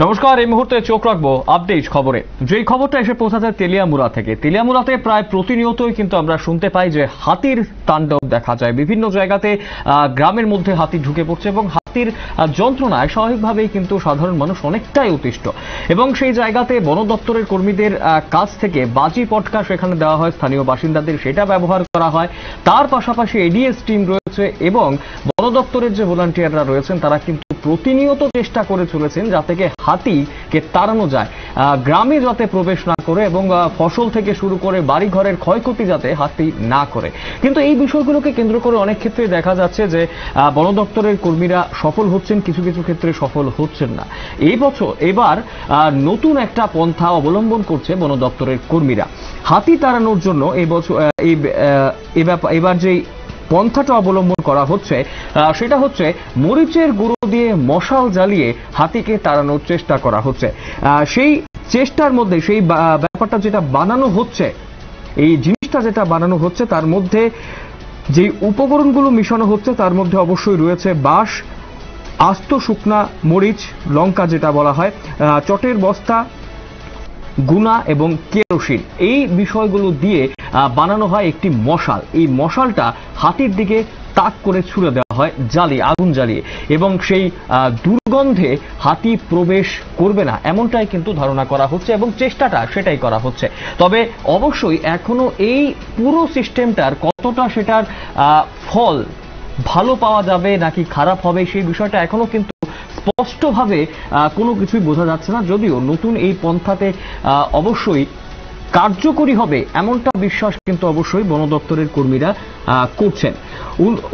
নমস্কার, এই মুহূর্তে চোখ রাখব আপডেট খবরে। যেই খবরটা এসে পৌঁছাচ্ছে তেলিয়ামুড়া থেকে, তেলিয়ামুড়াতে প্রায় প্রতিনিয়তই কিন্তু আমরা শুনতে পাই যে হাতির তাণ্ডব দেখা যায়। বিভিন্ন জায়গাতে গ্রামের মধ্যে হাতি ঢুকে পড়ছে এবং হাতির যন্ত্রণায় স্বাভাবিকভাবেই কিন্তু সাধারণ মানুষ অনেকটাই অতিষ্ঠ। এবং সেই জায়গাতে বন দপ্তরের কর্মীদের কাছ থেকে বাজি পটকা সেখানে দেওয়া হয়, স্থানীয় বাসিন্দাদের সেটা ব্যবহার করা হয়। তার পাশাপাশি এডিএস টিম রয়েছে এবং বন দপ্তরের যে ভলান্টিয়াররা রয়েছেন তারা কিন্তু প্রতিনিয়ত চেষ্টা করে চলেছেন যাতে করে হাতিকে তাড়ানো যায়। গ্রামে যাতে প্রবেশ না করে এবং ফসল থেকে শুরু করে বাড়িঘরের ক্ষয়ক্ষতি যাতে হাতি না করে। কিন্তু এই বিষয়গুলোকে কেন্দ্র করে অনেক ক্ষেত্রে দেখা যাচ্ছে যে বন দপ্তরের কর্মীরা সফল হচ্ছেন কিছু কিছু ক্ষেত্রে সফল হচ্ছেন না। এই বছর এবার নতুন একটা পন্থা অবলম্বন করছে বন দপ্তরের কর্মীরা। হাতি তাড়ানোর জন্য এই বছর আহ, এই আহ, এ এবার যেই পন্থাটা অবলম্বন করা হচ্ছে। সেটা হচ্ছে মরিচের গুঁড়ো দিয়ে মশাল জ্বালিয়ে হাতিকে তাড়ানোর চেষ্টা করা হচ্ছে। সেই চেষ্টার মধ্যে, সেই ব্যাপারটা যেটা বানানো হচ্ছে, এই জিনিসটা যেটা বানানো হচ্ছে, তার মধ্যে যে উপকরণগুলো মিশানো হচ্ছে, তার মধ্যে অবশ্যই রয়েছে বাঁশ, আস্ত শুকনা মরিচ, লঙ্কা যেটা বলা হয়। চটের বস্তা গুনা এবং কেরোসিন। এই বিষয়গুলো দিয়ে বানানো হয় একটি মশাল। এই মশালটা হাতির দিকে তাক করে ছুড়ে দেওয়া হয়, জ্বালিয়ে, আগুন জ্বালিয়ে। এবং সেই দুর্গন্ধে হাতি প্রবেশ করবে না। এমনটাই কিন্তু ধারণা করা হচ্ছে এবং চেষ্টাটা সেটাই করা হচ্ছে। তবে অবশ্যই এখনও এই পুরো সিস্টেমটার কতটা সেটার ফল ভালো পাওয়া যাবে নাকি খারাপ হবে সেই বিষয়টা এখনও কিন্তু স্পষ্টভাবে কোনো কিছুই বোঝা যাচ্ছে না, যদিও নতুন এই পন্থাতে অবশ্যই কার্যকরী হবে এমনটা বিশ্বাস কিন্তু অবশ্যই বন দপ্তরের কর্মীরা করছেন।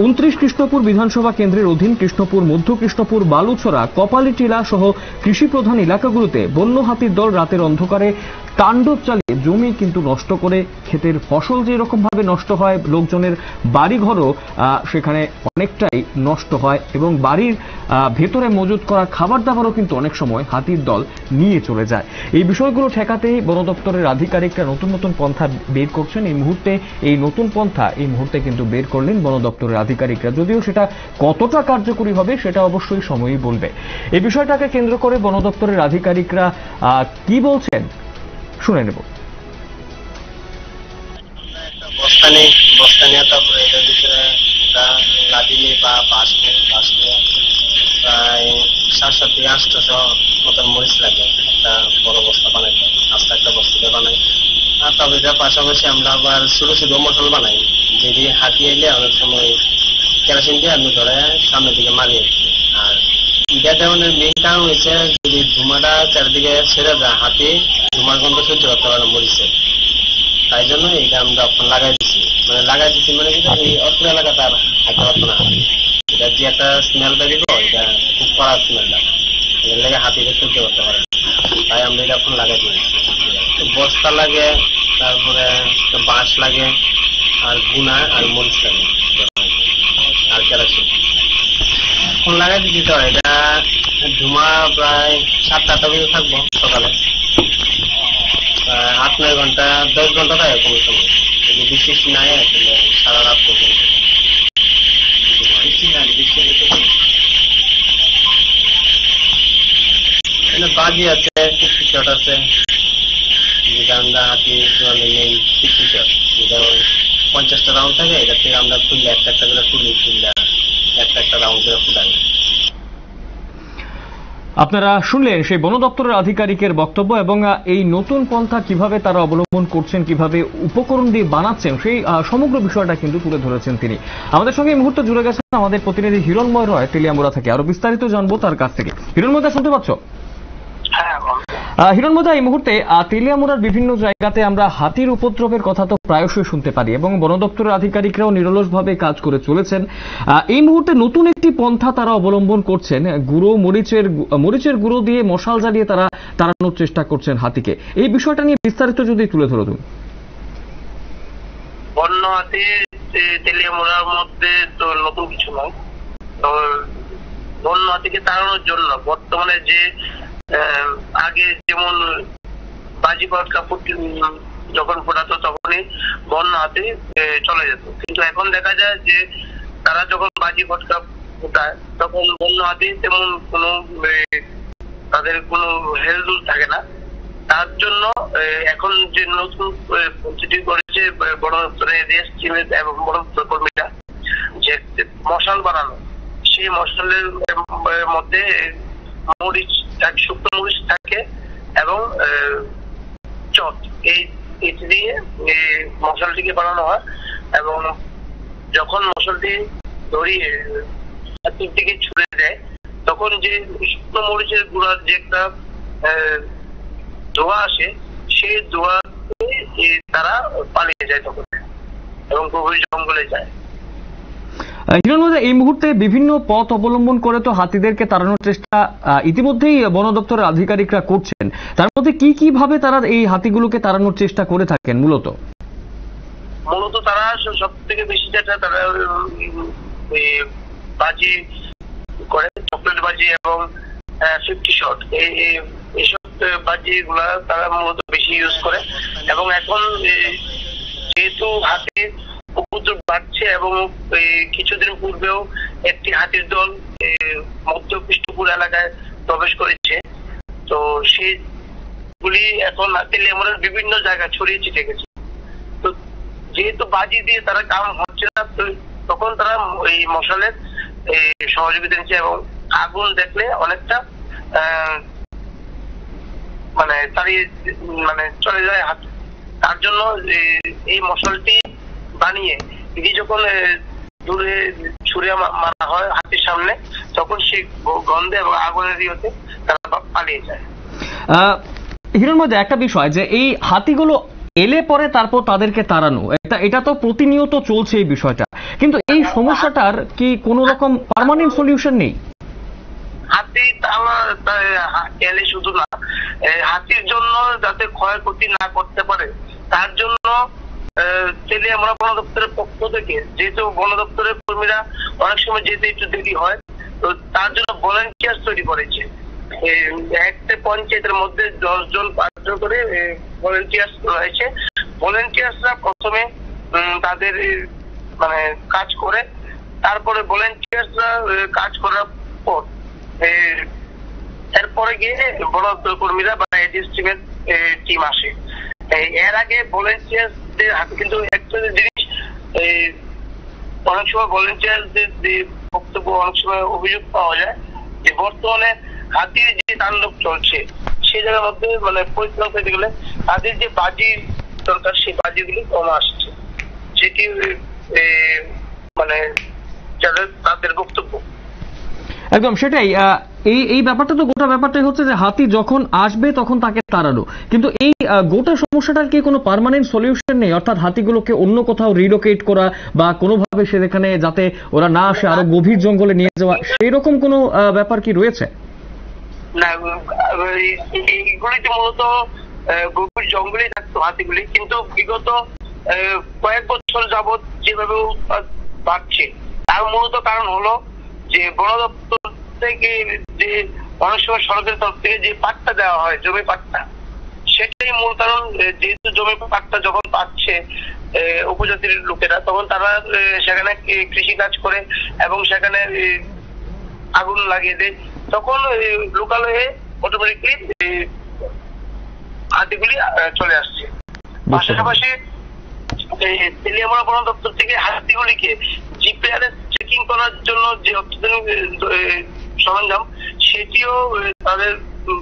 উনত্রিশ কৃষ্ণপুর বিধানসভা কেন্দ্রের অধীন কৃষ্ণপুর, মধ্য কৃষ্ণপুর, বালুছড়া, কপালি টিলা সহ কৃষি প্রধান এলাকাগুলোতে বন্য হাতির দল রাতের অন্ধকারে তাণ্ডব চালিয়ে জমি কিন্তু নষ্ট করে ক্ষেতের ফসল যে রকম ভাবে নষ্ট হয়, লোকজনের বাড়িঘরও সেখানে অনেকটাই নষ্ট হয় এবং বাড়ির ভেতরে মজুত করা খাবার দাবারও কিন্তু অনেক সময় হাতির দল নিয়ে চলে যায়। এই বিষয়গুলো ঠেকাতেই বন দপ্তরের আধিকারিকরা নতুন নতুন পন্থা বের করছেন। এই মুহূর্তে, এই নতুন পন্থা এই মুহূর্তে কিন্তু বের করলেন বন দপ্তরের আধিকারিকরা। যদিও সেটা কতটা কার্যকরী হবে সেটা অবশ্যই সময়ই বলবে। এই বিষয়টাকে কেন্দ্র করে বন দপ্তরের আধিকারিকরা কি বলছেন? শুনে নেব। বস্তা নেই বস্তা তারপরে মতন মরিচ লাগে। একটা বড় বস্তা বানাইতে। আস্তে একটা বস্তা বানাই। আর তবে এটার পাশাপাশি আমরা আবার ছোটো ছোটো মশলা বানাই। যদি হাতি এলে অনেক সময় কেরোসিন দিয়ে আমি ধরে সামনের দিকে মারিয়ে আর এটা দেওয়ানোর মেইন কারণ হচ্ছে যদি ধুমাটা চারিদিকে ছেড়ে দেয় হাতি ধুমার গন্ধ সহ্য করতে পারে মরিচের তাই জন্য এটা আমরা লাগাই দিচ্ছি মানে লাগাই দিচ্ছি মানে কি, এই অত্র এলাকাতে আর একটা অর্থ না। এটা যে একটা স্মেল বেরিয়ে এটা খুব কড়া স্মেল এর লেগে হাতিকে সহ্য করতে পারে তাই আমরা এটা এখন লাগাই দিচ্ছি বস্তা লাগে তারপরে বাঁশ লাগে আর গুনা আর মরিচ লাগে। আর কেরাসিন এখন লাগাই দিচ্ছি তো এটা ধুমা প্রায় সাতটা আটটা পর্যন্ত থাকব সকালে। আট নয় ঘণ্টা দশ ঘণ্টা থাকে কোনো সময়। যদি টিষ্টি নাই হয়, তাহলে সারা রাত পর্যন্ত। বাজি আছে শট আছে। আপনারা শুনলেন সেই বন দপ্তরের আধিকারিকের বক্তব্য এবং এই নতুন পন্থা কীভাবে তারা অবলম্বন করছেন, কীভাবে উপকরণ দিয়ে বানাচ্ছেন, সেই সমগ্র বিষয়টা কিন্তু তুলে ধরেছেন তিনি। আমাদের সঙ্গে এই মুহূর্তে জুড়ে গেছেন আমাদের প্রতিনিধি হিরণময় রয়, তেলিয়ামুড়া থেকে। আরও বিস্তারিত জানব তার কাছ থেকে। হিরণময় শুনতে পাচ্ছ? হিরণমদা এই মুহূর্তে তেলিয়ামুড়ার বিভিন্ন জায়গাতে আমরা হাতির উপদ্রবের কথা তো প্রায়শই শুনতে পারি এবং আধিকারিকরাও নিরলসভাবে কাজ করে চলেছেন। এই মুহূর্তে নতুন একটি পন্থা তারা অবলম্বন করছেন। গুঁড়ো, মরিচের মরিচের গুঁড়ো দিয়ে মশাল জ্বালিয়ে তারা তাড়ানোর চেষ্টা করছেন হাতিকে। এই বিষয়টা নিয়ে বিস্তারিত যদি তুলে ধরো তুমি। বন্য হাতি তেলিয়ামুড়ার মধ্যে তো নতুন কিছু নয়। বন্য হাতিকে তাড়ানোর জন্য বর্তমানে যে আগে যেমন বাজি পটকা ফুট- যখন ফোটাতো তখনই বন্য হাতি চলে যেত। কিন্তু এখন দেখা যায় যে তারা যখন বাজি পটকা ফোটায়, তখন বন্য হাতি তেমন কোনো তাদের কোনো হেলদুল থাকে না। তার জন্য এখন যে নতুন পরিস্থিতি করেছে বড় দপ্তরের রেস টিমের এবং বড় দপ্তর কর্মীরা, যে মশাল বানানো, সেই মশালের মধ্যে মরিচ থাকে শুকনো মরিচ থাকে এবং চট। এই এটি দিয়ে মশালটিকে বানানো হয় এবং যখন মশালটি ধরিয়ে হাতের দিকে ছুড়ে দেয়, তখন যে শুকনো মরিচের গুঁড়ার যে একটা ধোঁয়া আসে, সেই ধোঁয়া তারা পালিয়ে যায় তখন এবং গভীর জঙ্গলে যায়। হিরণমজা এই মুহূর্তে বিভিন্ন পথ অবলম্বন করে তো হাতিদেরকে তাড়ানোর চেষ্টা ইতিমধ্যেই বন দপ্তরের আধিকারিকরা করছেন। তার মধ্যে কি কি ভাবে তারা এই হাতিগুলোকে তাড়ানোর চেষ্টা করে থাকেন মূলত? মূলত তারা সব থেকে বেশি যেটা তারা বাজি করে, চকলেট বাজি এবং ফিফটি শট এই এই- এইসব বাজি গুলা তারা মূলত বেশি ইউজ করে। এবং এখন যেহেতু হাতির উপদ্রব বাড়ছে এবং কিছুদিন পূর্বেও একটি হাতির দল মধ্য কৃষ্ণপুর এলাকায় প্রবেশ করেছে। তো সেগুলি এখন তেলিয়ামনের বিভিন্ন জায়গায় ছড়িয়ে ছিটে গেছে। তো যেহেতু বাজি দিয়ে তারা কাম হচ্ছে না তখন তারা এই মশালের সহযোগিতা নিচ্ছে এবং আগুন দেখলে অনেকটা মানে তাড়িয়ে মানে চলে যায় হাত। তার জন্য এই মশালটি বানিয়ে এটি যখন দূরে ছুড়ে মারা হয় হাতির সামনে তখন সেই গন্ধে এবং আগুনের ইয়েতে তারা পালিয়ে যায়। আহ, হিরণমজা একটা বিষয় যে এই হাতিগুলো এলে পরে তারপর তাদেরকে তাড়ানো এটা এটা তো প্রতিনিয়ত চলছে এই বিষয়টা। কিন্তু এই সমস্যাটার কি কোনো রকম পার্মানেন্ট সলিউশন নেই? হাতি এলে শুধু না হাতির জন্য যাতে ক্ষয়ক্ষতি না করতে পারে তার জন্য তেলিয়ামরা বন দপ্তরের পক্ষ থেকে, যেহেতু বন দপ্তরের কর্মীরা অনেক সময় যেতে একটু দেরি হয়, তো তার জন্য ভলেন্টিয়ার তৈরি করেছে। একটা পঞ্চায়েতের মধ্যে দশ জন পাঁচজন করে ভলেন্টিয়ার্স রয়েছে। ভলেন্টিয়ার্সরা প্রথমে তাদের মানে কাজ করে, তারপরে ভলেন্টিয়ার্সরা কাজ করার পর এরপরে গিয়ে বড় কর্মীরা বা টিমের টিম আসে। এর আগে ভলেন্টিয়ার্সদের হাতে কিন্তু একটা জিনিস অনেক সময় ভলেন্টিয়ারদের বক্তব্য অনেক সময় অভিযোগ পাওয়া যায় যে বর্তমানে হাতির যে তাণ্ডব চলছে সেই জায়গার মধ্যে মানে পরিচালনা করতে গেলে তাদের যে বাজি দরকার সেই বাজিগুলি কম আসছে। এ, মানে যাদের তাদের বক্তব্য। একদম, সেটাই এই এই ব্যাপারটা তো গোটা ব্যাপারটাই হচ্ছে যে হাতি যখন আসবে তখন তাকে তাড়ানো কিন্তু এই গোটা সমস্যাটার কি কোনো পার্মানেন্ট সলিউশন নেই? অর্থাৎ হাতিগুলোকে অন্য কোথাও রিলোকেট করা বা কোনোভাবে সেখানে যাতে ওরা না আসে, আরও গভীর জঙ্গলে নিয়ে যাওয়া সেই রকম কোনো ব্যাপার কি রয়েছে? গভীর জঙ্গলে থাকতো হাতিগুলি, কিন্তু বিগত কয়েক বছর যাবৎ যেভাবে বাড়ছে, তার মূলত কারণ হলো যে বন দপ্তর থেকে যে অনেক সময় সরকারের তরফ থেকে যে পাট্টা দেওয়া হয় জমি পাট্টা সেটাই মূল কারণ যেহেতু জমি পাট্টা যখন পাচ্ছে উপজাতির লোকেরা তখন তারা সেখানে কৃষি কাজ করে এবং সেখানে আগুন লাগিয়ে দেয়। তখন এই লোকালয়ে অটোমেটিকলি হাতিগুলি চলে আসছে। পাশাপাশি এই তেলিয়ামরা বন দপ্তর থেকে হাতিগুলিকে জিপিআরএস চেকিং করার জন্য যে অত্যাধুনিক সরঞ্জাম সেটিও তাদের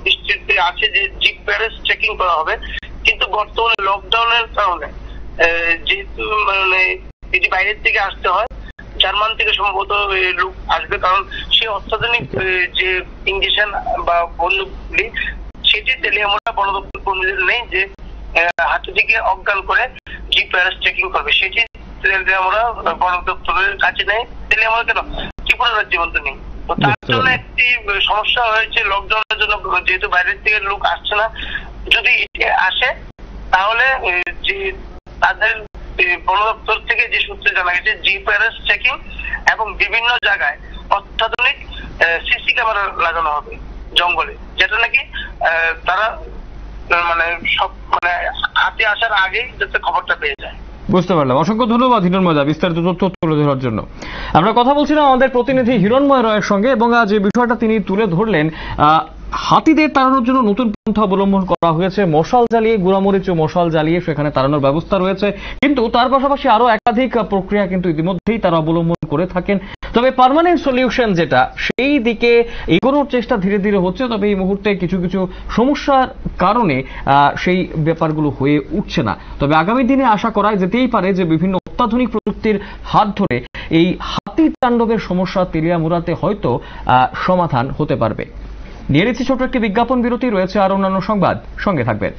দৃষ্টিতে আছে যে জিপিআরএস চেকিং করা হবে। কিন্তু বর্তমানে লকডাউনের কারণে যেহেতু মানে এটি বাইরের থেকে আসতে হয় জার্মান থেকে সম্ভবত লোক আসবে। কারণ সে অত্যাধুনিক যে ইঞ্জেকশন বা বন্দুকগুলি সেটি তেলিয়ামরা বন দপ্তর কর্মীদের নেই যে আহ, হাতিটিকে অজ্ঞান করে জিপিআরএস চেকিং করবে। সেটি তেলিয়ামরা বন দপ্তরের কাছে নেই। তেলিয়ামরা কেন? ত্রিপুরা রাজ্যের মধ্যে নেই। তো তার জন্য একটি সমস্যা হয়েছে লকডাউনের জন্য যেহেতু বাইরের থেকে লোক আসছে না যদি আসে তাহলে যে তাদের বন দপ্তর থেকে যে সূত্রে জানা গেছে জিপিআরএস চেকিং এবং বিভিন্ন জায়গায় অত্যাধুনিক সিসি ক্যামেরা লাগানো হবে জঙ্গলে যেটা নাকি তারা মানে সব মানে হাতে আসার আগেই যাতে খবরটা পেয়ে যায়। বুঝতে পারলাম। অসংখ্য ধন্যবাদ হিরণময় দা বিস্তারিত তথ্য তুলে ধরার জন্য। আমরা কথা বলছিলাম আমাদের প্রতিনিধি হিরণময় রয়ের সঙ্গে এবং যে বিষয়টা তিনি তুলে ধরলেন হাতিদের তাড়ানোর জন্য নতুন পন্থা অবলম্বন করা হয়েছে, মশাল জ্বালিয়ে, গুড়ামরিচ ও মশাল জ্বালিয়ে সেখানে তাড়ানোর ব্যবস্থা রয়েছে। কিন্তু তার পাশাপাশি আরও একাধিক প্রক্রিয়া কিন্তু ইতিমধ্যেই তারা অবলম্বন করে থাকেন। তবে পার্মানেন্ট সলিউশন যেটা, সেই দিকে এগোনোর চেষ্টা ধীরে ধীরে হচ্ছে। তবে এই মুহূর্তে কিছু কিছু সমস্যার কারণে সেই ব্যাপারগুলো হয়ে উঠছে না। তবে আগামী দিনে আশা করা যেতেই পারে যে বিভিন্ন অত্যাধুনিক প্রযুক্তির হাত ধরে এই হাতি তাণ্ডবের সমস্যা তেলিয়ামুড়াতে হয়তো সমাধান হতে পারবে। নিয়ে নিচ্ছি ছোট একটি বিজ্ঞাপন বিরতি, রয়েছে আর অন্যান্য সংবাদ। সঙ্গে থাকবেন।